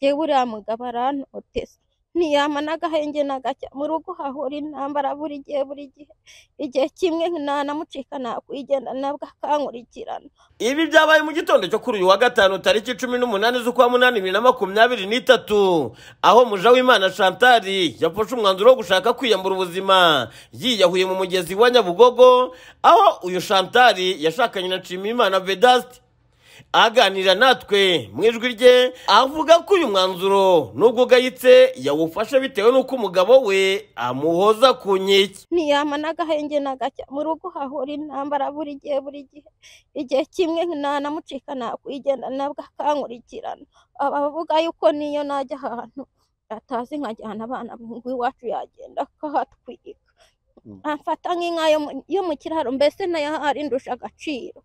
yewe uriya mugabo arantoteza ntiyama n'agahenge na gake mu rugo hahora intambara buri gihe buri gihe. Igihe kimwe nanamucika nakwigenda nabwo akankurikirana. Ibi byabaye mu gitondo cyo kuri uyu wa gatanu tariki cumi n'umunani z'ukwa munani bibiri na makumyabiri n'itatu. Aho muja w'imana shantari yafashe umwanzuro wo gushaka kwiyambura ubuzima. Yiyahuye mu mugezi wa nyabugogo aho uyu shantari yashakanye na nshimiyimana vedasite aganira natwe mu ijwi rye avuga ko uyu mwanzuro nubwo ugayitse yawufashe bitewe n'uko umugabo we amuhoza ku nkeke ntiyama n'agahenge na gake mu rugo hahora intambara buri gihe buri gihe. Igihe kimwe nanamucika nakwigenda nabwo akankurikirana. Abavuga yuko niyo najya ahantu atazi nkajyana abana ngo iwacu yagenda akahatwika amfata nk'inka yo mu- mu kiraro mbese na yo ahari ndusha agaciro.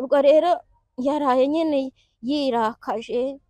Ubwo rero yaraye nyine yirakaje?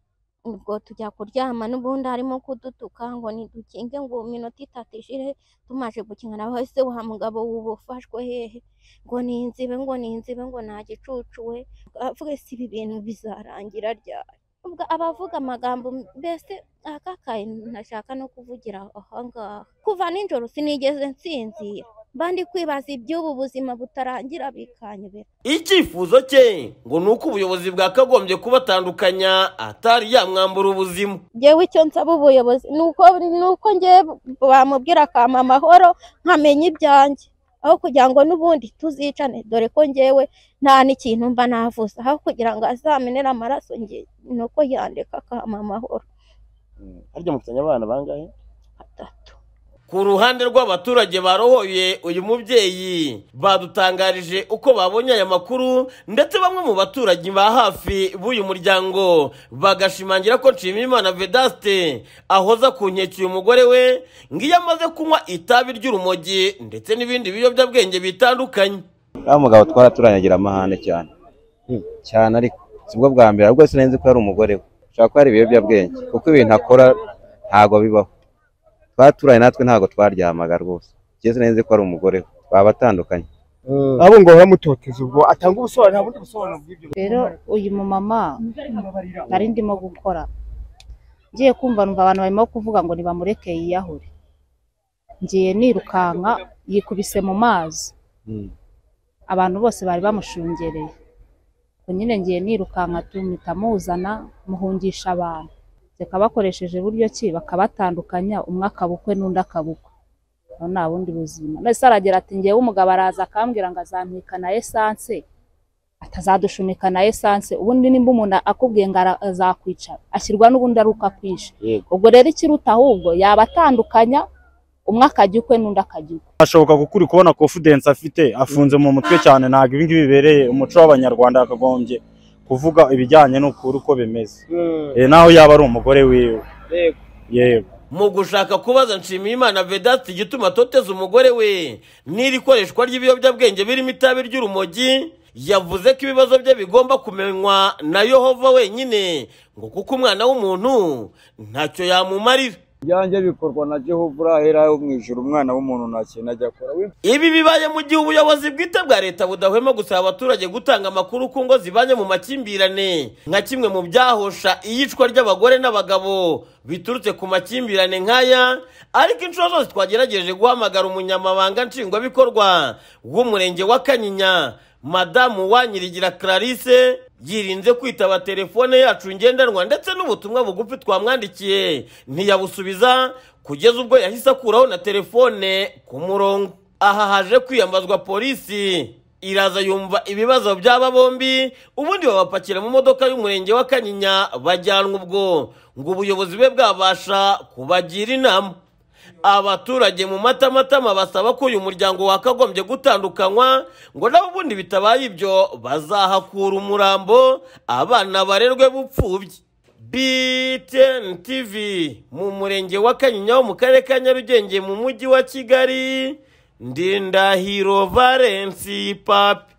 Ubwo tujya kuryama n'ubundi arimo kudutuka ngo nidukinge ngo iminota itatu ishire tumaze gukingana wese wa mugabo wuba ufashwe hehe? Ngo ni ngo ni ngo nta gicucu we. Avuga si ibi bintu bizarangira ryari? Ubwo abavuga amagambo mbese akakaye ntashaka no kuvugira ahangaha kuva nijoro sinigeze nsinzira. Mba ndi kwibaza iby'ubu buzima butarangira bikanyobera. Icyifuzo cye ngo ni uko ubuyobozi bwakagombye kubatandukanya atari yamwambura ubuzima. Njyewe icyo nsaba ubuyobozi ni uko ni uko njyewe bamubwira akampa amahoro nkamenya ibyanjye. Aho kugira ngo n'ubundi tuzicane dore ko njyewe nta n'ikintu mba navuze. Aho kugira ngo azamenere amaraso njye ni uko yandeka akampa amahoro harya mufitanye abana bangahe? Ku ruhande rw'abaturage barohoye uyu mubyeyi badutangarije uko babonye aya makuru ndetse bamwe mu baturage ba hafi b'uyu muryango bagashimangira ko nshimiyimana vedaste ahoza ku nkeke uyu mugore we ngo iyo amaze kunywa itabi ry'urumogi ndetse n'ibindi biyobyabwenge bitandukanye. Uriya mugabo twaraturanye amahane cyane. Cyane ariko sibwo bwa mbere ahubwo sinari nzi ko ari umugore we. Ushobora kuba ari ibiyobyabwenge. Kuko ibintu akora ntabwo bibaho. Twaturanye natwe ntabwo twaryamaga rwose. Sinari nzi ko ari umugore we twaba atandukanye abo ngo bamutoteza ubwo atanga ubusobanuro nta bundi busobanuro bw'ibyo rero uyu mumama nari ndimo gukora. Ngiye kumva numva abantu barimo kuvuga ngo nibamureke yiyahure. Ngiye nirukanka yikubise mu mazi. Abantu bose bari bamushungereye. Nyine ngiye nirukanka tumita muzana muhungisha abantu. Reka bakoresheje buryo ki? Bakabatandukanya umwe akabukwe n'undi akabukwe aho nta bundi buzima. None se aragira ati ngewe umugabo araza akambwira ngo azampika na esanse? Atazadushunika na esanse. Ubundi nimba umuntu akubwiye ngo azakwica ashyirwa n'ubundi ari uko akwishe ubwo rero ikiruta ahubwo yaba atandukanya umwe akajya ukwe n'undi akajya ukwe. Ashoboka kuko uri kubona confidence afite afunze mu mutwe cyane ntabwo ibi ngibi bibereye umuco w'abanyarwanda yakagombye kuvuga ibijyanye n'ukuri uko bimeze. Eh, naho yaba ari umugore wiwe. Yego. Mu gushaka kubaza nshimiyimana vedaste igituma atoteza umugore we n'iri koreshwa ry'ibiyobyabwenge birimo itabi ry'urumogi yavuze ko ibibazo bye bigomba kumenywa na yehova wenyine ngo kuko umwana w'umuntu ntacyo yamumarira. Ibyanjye bikorwa na jehova urahera mu ijoro umwana w'umuntu nta kintu ajya akora? Ibi bibaye mu gihe ubuyobozi bwite bwa leta budahwema gusaba abaturage gutanga amakuru ku ngo zibanye mu makimbirane. Nka kimwe mu byahosha iyicwa ry'abagore n'abagabo. Biturutse ku makimbirane nk'aya ariko inshuro zose twagerageje guhamagara umunyamabanga nshingwabikorwa w'umurenge wa kanyinya madamu wanyirigira clarisse yirinze kwitaba telefone yacu ngendanwa ndetse n'ubutumwa bugufi twamwandikiye. Ntiyabusubiza kugeza ubwo yahise akuraho na telefone ku murongo. Aha haje kwiyambazwa polisi. Iraza yumva ibibazo by'aba bombi ubundi babapakira mu modoka y'umurenge wa kanyinya bajyanwa ubwo. Ngo ubuyobozi bube bwabasha kubagira inama. Abaturage mu matamatama basaba ko uyu muryango wakagombye gutandukanywa ngo nabo ubundi bitabaye ibyo bazahakura umurambo abana barerwe bupfubye BTN TV mu murenge wa Kanyinya wo mu karere ka Nyarugenge mu mujyi wa Kigali Ndindahiro Valence Papi.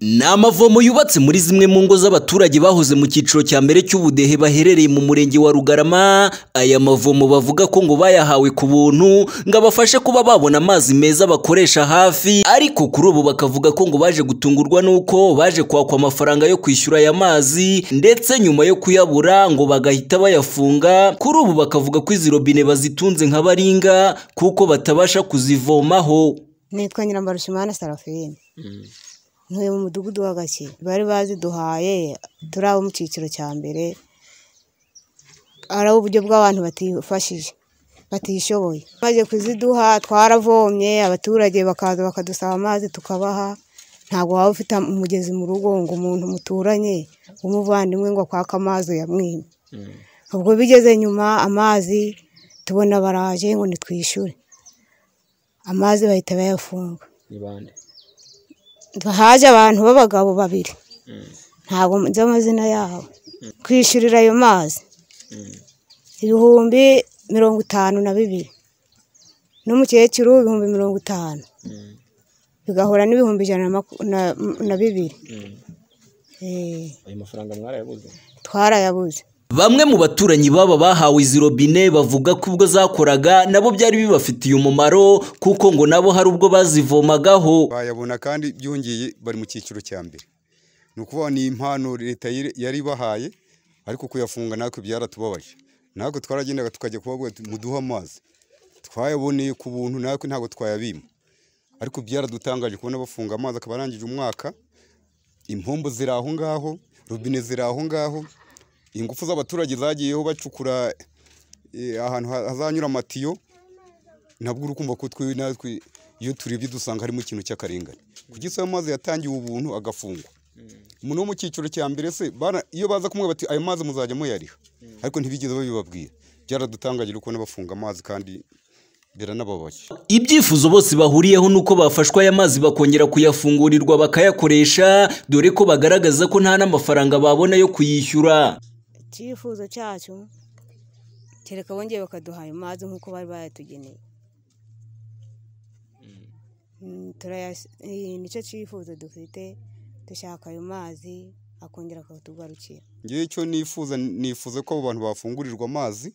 Ni amavomo yubatse muri zimwe mu ngo z'abaturage bahoze mu cyiciro cya mbere cy'ubudehe baherereye mu murenge wa Rugarama. Aya mavomo bavuga ko ngo bayahawe ku buntu ngo abafashe kuba babona amazi meza bakoresha hafi, ariko kuri ubu bakavuga ko ngo baje gutungurwa n'uko baje kwakwa amafaranga yo kwishyura aya mazi ndetse nyuma yo kuyabura ngo bagahita bayafunga. Kuri ubu bakavuga ko izi robine bazitunze nka baringa kuko batabasha kuzivomaho. nitwa Nyirambarushimana Sarafine ntuye mu mudugudu wa Gake bari baziduhaye turi abo mu cyiciro cya mbere ari uburyo bw'abantu batifashije batishoboye. Maze kuziduha twaravomye abaturage bakaza bakadusaba amazi tukabaha. Ntabwo waba ufite umugezi mu rugo ngo umuntu muturanye w'umuvandimwe ngo akwake amazi uyamwime. Ubwo bigeze nyuma amazi tubona baraje ngo nitwishyure. Amazi bahita bayafunga. Haje abantu b'abagabo babiri. Ntabwo nzi amazina yabo kwishyurira ayo mazi. Ibihumbi mirongo itanu na bibiri. N'umukecuru ibihumbi mirongo itanu. Bigahura n'ibihumbi ijana na bibiri. Eh, ayo mafaranga mwarayabuze? Twarayabuze. Bamwe mu baturanyi baba bahawe izi robine bavuga ko ubwo zakoraga nabo byari bibafitiye umumaro kuko ngo nabo hari ubwo bazivomagaho. bayabona kandi byongeye bari mu cyiciro cya mbere. Ni ukuvuga ni impano leta yari- ibahaye ariko kuyafunga natwe byaratubabaje. Natwe twaragendaga tukajya kubabwira muduhe amazi. Twayaboneye ku buntu natwe ntabwo twayabima. Ariko byaradutangaje kubona bafunga amazi akaba arangije umwaka. Impombo ziri aho ngaho robine ziri aho ngaho. Ingufu z'abaturage zagiyeho bacukura eh, ahantu ha- hazanyura amatiyo ntabwo uri kumva ko twe natwe iyo turebye dusanga harimo ikintu cy'akarengane. Kuko ayo mazi yatangiwe ubuntu agafungwa. Umuntu wo mu cyiciro cya mbere se bana- iyo baza kumwe bati ayo mazi muzajya muyariha. Ariko ntibigeze babibabwira. Byaradutangaje kubona bafunga amazi kandi biranababaje. Ibyifuzo bose bahuriyeho nuko bafashwa aya mazi bakongera kuyafungurirwa bakayakoresha dore ko bagaragaza ko nta n'amafaranga babona yo kuyishyura. Icyifuzo cyacu kereka bongeye bakaduha ayo mazi nk'uko bari bayatugeneye Mm, ni cyo cyifuzo dufite dushaka ayo mazi akongera akatugarukira. Ngewe icyo nifuza nifuza ko abo bantu bafungurirwa amazi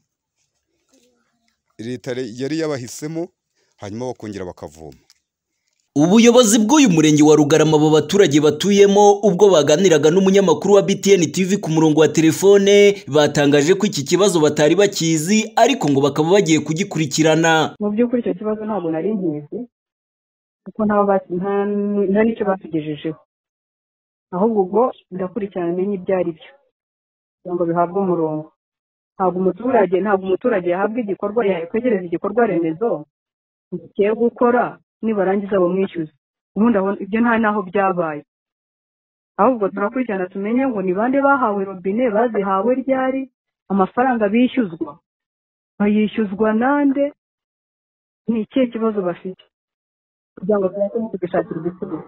leta yari yabahisemo hanyuma bakongera bakavoma. Ubuyobozi bw'uyu murenge wa Rugarama abo baturage batuyemo ubwo baganiraga n'umunyamakuru wa BTN TV ku murongo wa telefone batangaje ko iki kibazo batari bakizi ariko ngo bakaba bagiye kugikurikirana. mu by'ukuri icyo kibazo ntabwo nari nkizi kuko nta n'icyo batugejejeho. Ahubwo ubwo ndakurikirana menye ibyo ari byo. Kugira ngo bihabwe umurongo. Ntabwo umuturage ntabwo umuturage yahabwa igikorwa yakwegereza igikorwa remezo gigiye gukora. Nibarangiza bamwishyuza ubundi aho ibyo nta n'aho byabaye. Ahubwo turakurikirana tumenye ngo ni bande bahawe robine bazihawe ryari? Amafaranga bishyuzwa. Bayishyuzwa nande? Ni ikihe kibazo bafite?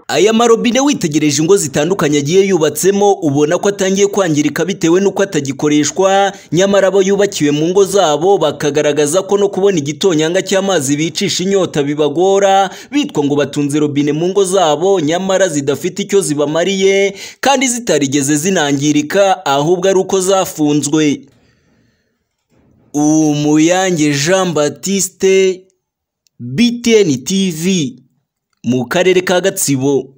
Aya marobine witegereje ingo zitandukanye agiye yubatsemo ubona ko atangiye kwangirika bitewe n'uko atagikoreshwa. Nyamara abo yubakiwe mu ngo zabo bakagaragaza ko no kubona igitonyanga cy'amazi bicisha inyota bibagora bitwa ngo batunze robine mu ngo zabo nyamara zidafite icyo zibamariye kandi zitarigeze zinangirika ahubwo ari uko zafunzwe. Umuyange Jean Baptiste BTN TV mu karere ka Gatsibo.